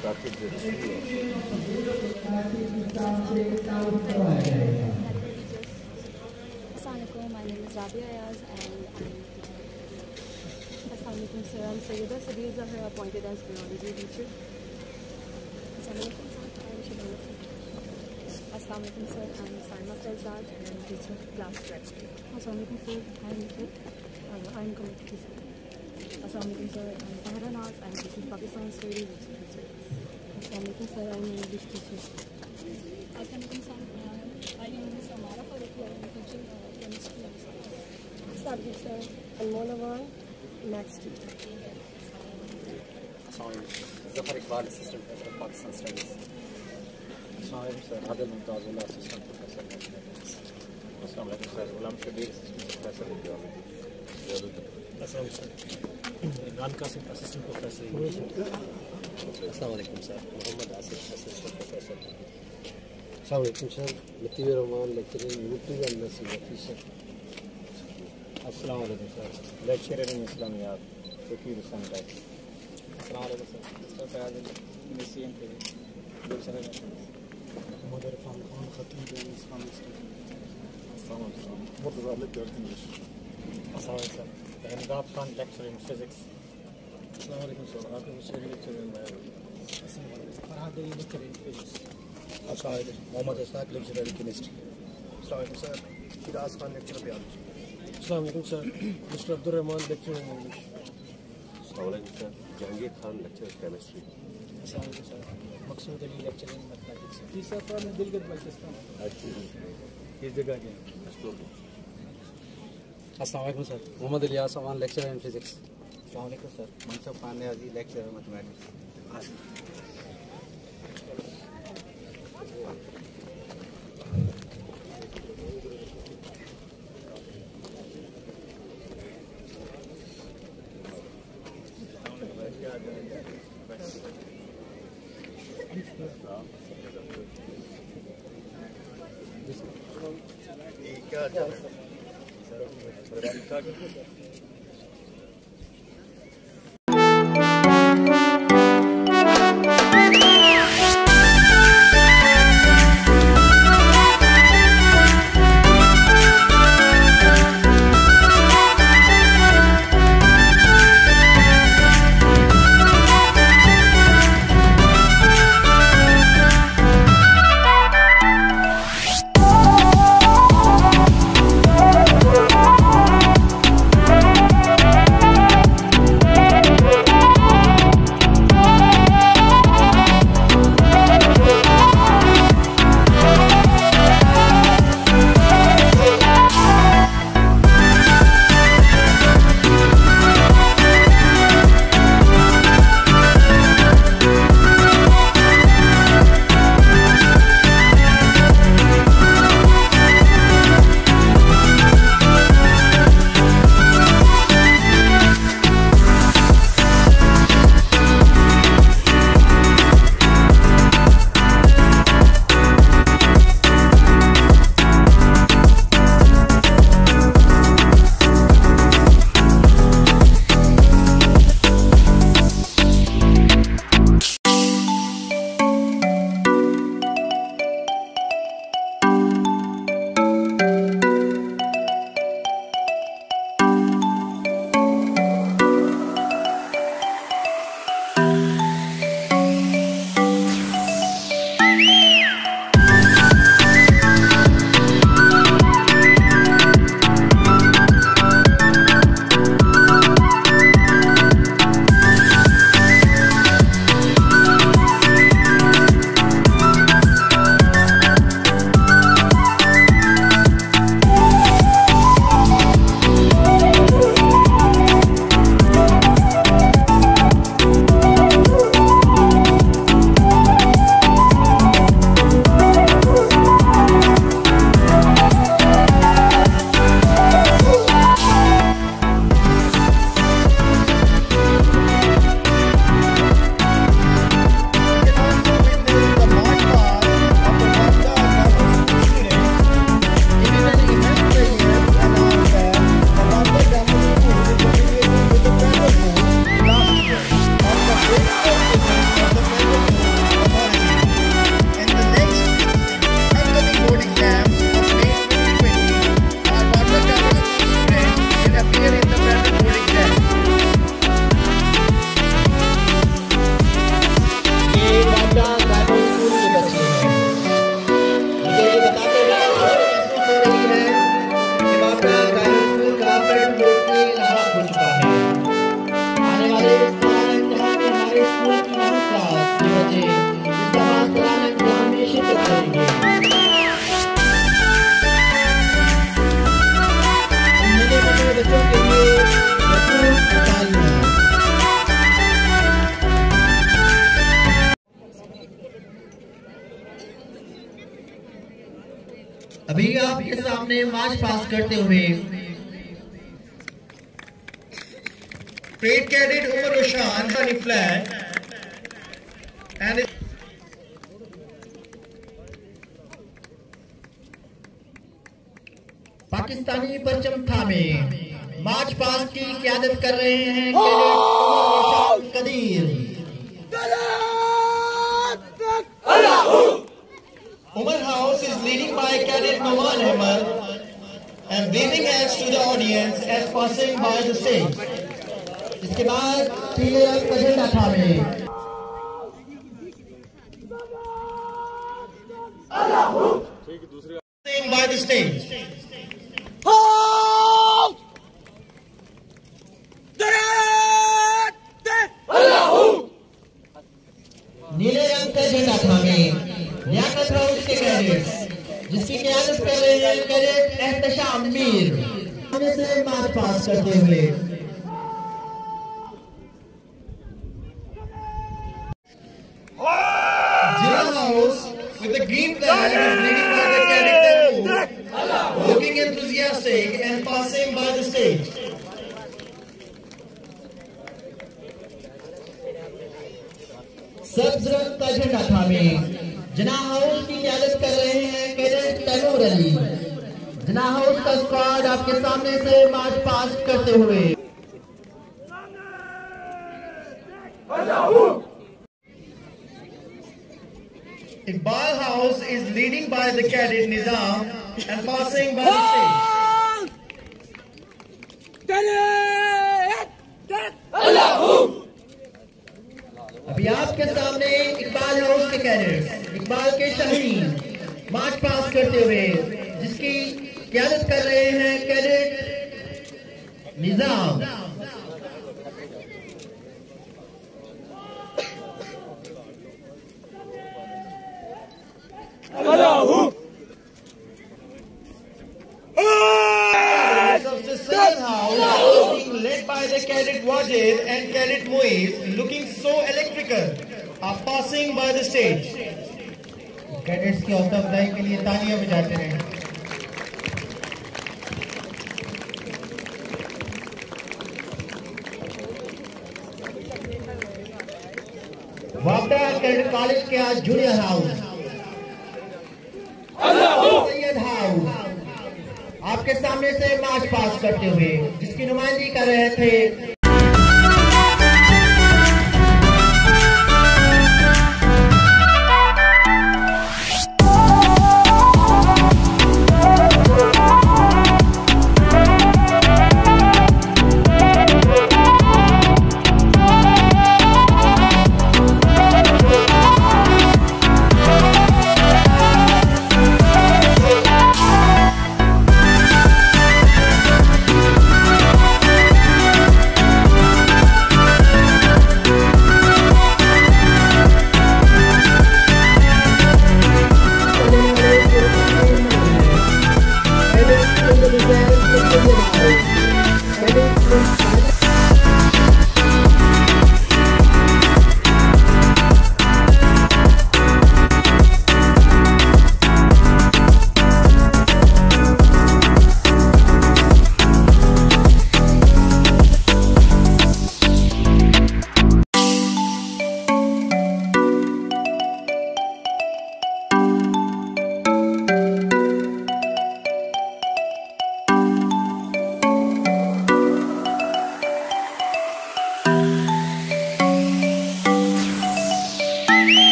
Assalamualaikum, my name is Rabia Ayaz and I'm Assalamualaikum sir, I'm Sayyida Sabir Zahra, appointed as biology teacher. I'm Shabana sir. I'm Saima Faizad and I'm teaching class 12. Assalamualaikum sir, I'm uh, I'm committee teacher. Assalamualaikum sir, I'm Tahra Naz, I'm teaching Pakistan Studies uh, Samara Farooqi, I'm teaching uh, chemistry. Assalamualaikum sir, I'm Monawan, maths teacher. Zafar Iqbal assistant professor Pakistan studies sir Adil Mumtazullah assistant professor Assalamu alaikum sir. Ghulam Shabir, assistant professor in geology. Assalamualaikum sir. Muhammad Asif Assistant Professor. Assalamualaikum sir. Latif Rahman lecturer in UP and Nasibat sir. Assalamualaikum sir. Lecturer in Islamiyat, Fikir Hussain Bhai. Assalamualaikum sir. Mr. Fayaz, Museum TV. Gulsara Mother Fan Khan Khatun Jain Islamic Study. Assalamualaikum. Murtaza Lecturer English. Assalamualaikum sir. Renegab Khan Lecturer in Physics. वालेकुम Mohammad Ishaq lecturer in chemistry Assalamu alaikum sir. Firaz Khan lecturer biology. Assalamu alaikum sir. Mr. Abdul Rahman, lecturer in English. Assalamu alaikum sir. Jahangir Khan, lecturer chemistry. Assalamu alaikum sir. Maqsood Ali, lecturer in mathematics. He sir from Dilgat, Baltistan. किस जगह के अस्सलाम वालेकुम sir Mohammad Ilyas Aman lecturer in physics अस्सलाम sir Mansab Khan अजी lecturer mathematics अभी Great cadet Umar Roshan funny flag and it Pakistani परचम थामे मार्च पास की क्यादत कर रहे हैं cadet Umar Qadir Umar House is leading by Cadet Noman Ahmed and waving hands to the audience as passing by the stage. इसके बाद पीले रंग का झंडा थामे Passing by the stage. नीले रंग का झंडा थामे लियाकत हाउस के कैडेट्स जिसकी क्यादत कर रहे हैं कैडेट एहतशाम मीर। से मार्च पास करते हुए Jinnah House with the green flag is leading by the cadet Tamur, looking enthusiastic and passing by the stage. सब्ज रंग का झंडा थामे जना हाउस की क्यादत कर रहे हैं कैडेट तैमूर अली। जना हाउस का स्क्वाड आपके सामने से मार्च पास करते हुए। Iqbal House is leading by the cadet Nizam and passing by the stage. अभी आपके सामने इकबाल हाउस के कैडेट्स इकबाल के शहीन मार्च पास करते हुए जिसकी क्यादत कर रहे हैं cadet Nizam of the second house being led by the cadet Wajid and cadet Muiz looking so electrical are passing by the stage. Cadets की हौसला अफजाई के लिए तालियाँ बजाते रहे। वापडा कैडेट कॉलेज के आज जूनियर हाउस। सैयद हाउस। आपके सामने से मार्च पास करते हुए, जिसकी नुमाइंदगी कर रहे थे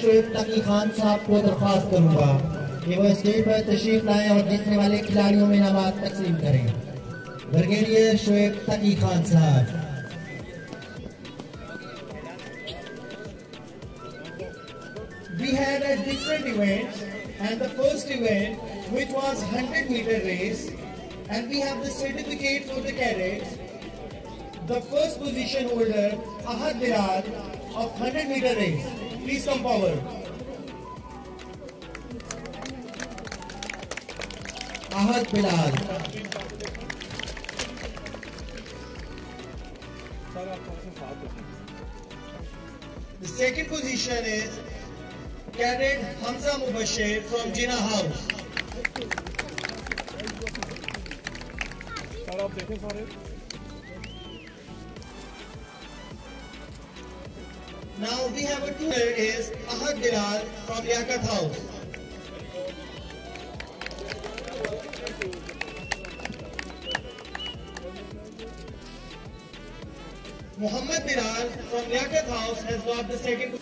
शोएब तकी खान साहब को दरख्वास्त करूँगा कि वो स्टेज पर तशरीफ़ लाएँ और जीतने वाले खिलाड़ियों में इनामात तकसीम करें ब्रिगेडियर शोएब तकी खान साहब We had a different events and the first event which was 100 meter race and we have the certificate for the cadets. The first position holder Ahad Bilal of 100 meter race. Please come forward. Ahad Bilal. The second position is Cadet Hamza Mubashir from Jinnah House. is Ahad Bilal from Yakut House. Muhammad Bilal from Yakut House has got the second.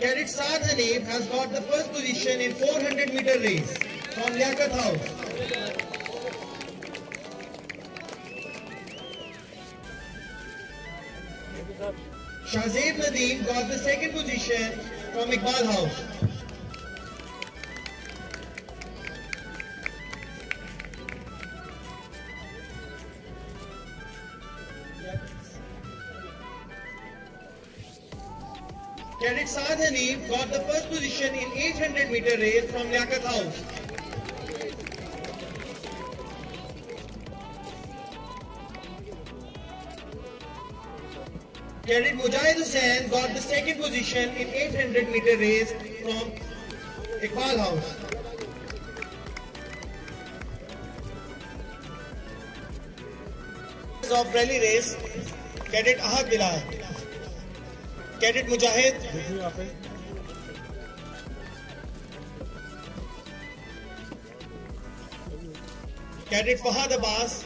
Karik Saad has got the first position in 400 meter race from Yakut House. Position from Iqbal House. Cadet got the first position in 800 meter race from Liaquat House. Cadet Mujahid Hussain got the second position in 800 meter race from Iqbal House. Of rally race, Cadet Ahad Bilal, Cadet Mujahid, Cadet Fahad Abbas,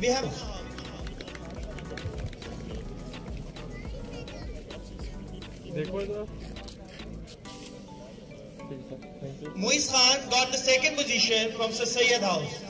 We have देखो Khan got the second position from Sir Syed House.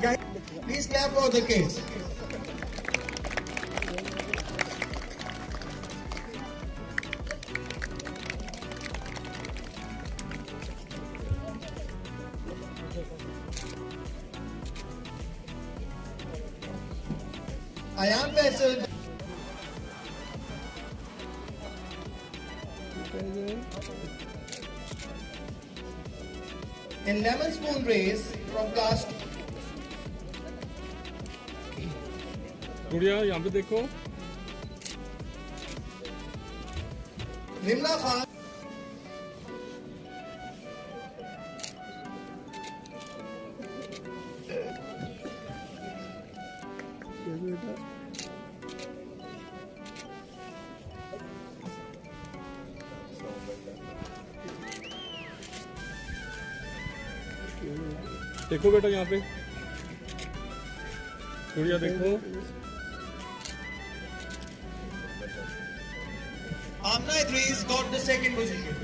Please clap for the kids. यहाँ पे देखो। Nimna Khan. देखो बेटा यहाँ पे। गुड़िया देखो। Amnai 3 got the second position.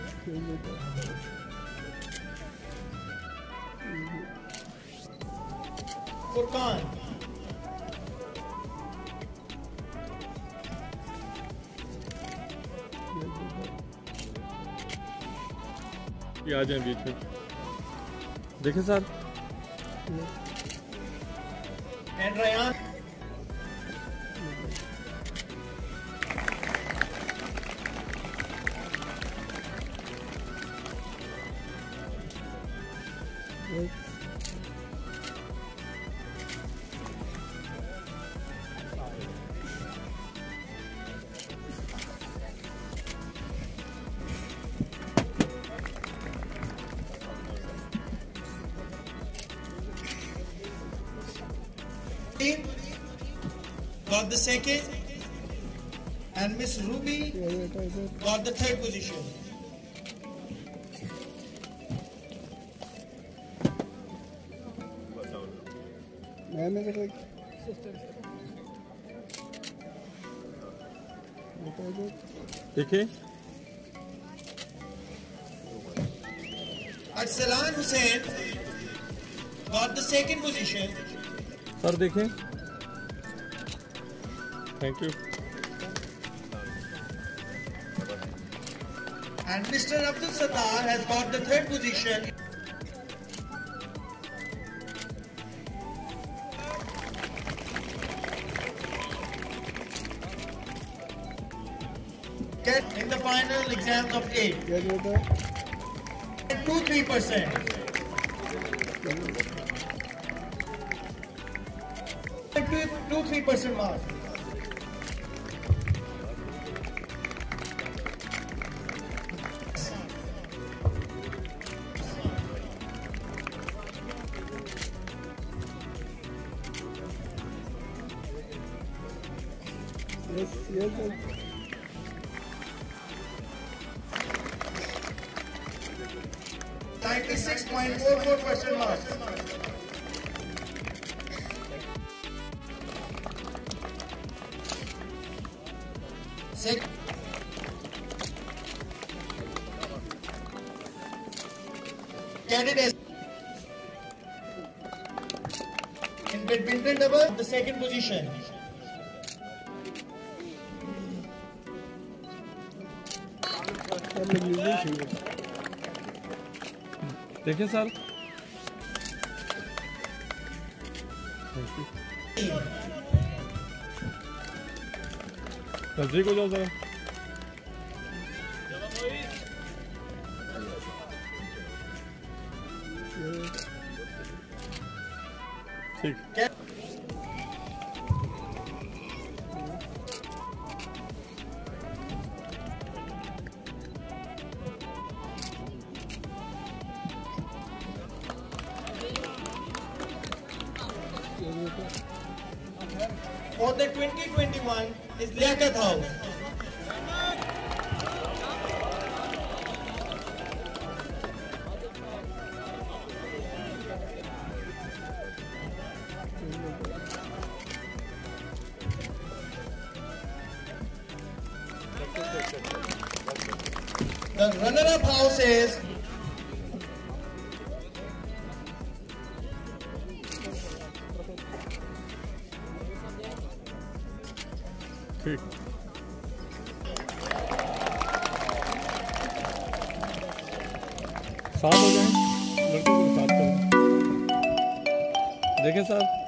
Furkan. ये आ जाए beat में देखे sir. And Ryan. Got the second, and Miss Ruby got the third position. देखें Arsalan Hussain got the second position, sir देखें thank you and Mr. Abdul Sattar has got the third position. Get in the final exams of eight. Two three percent. Two two three percent Gülşen. Tekin sar. Tebrik hocam sana. Is ठीक साथ हो जाए लड़कों को साथ करें देखें sir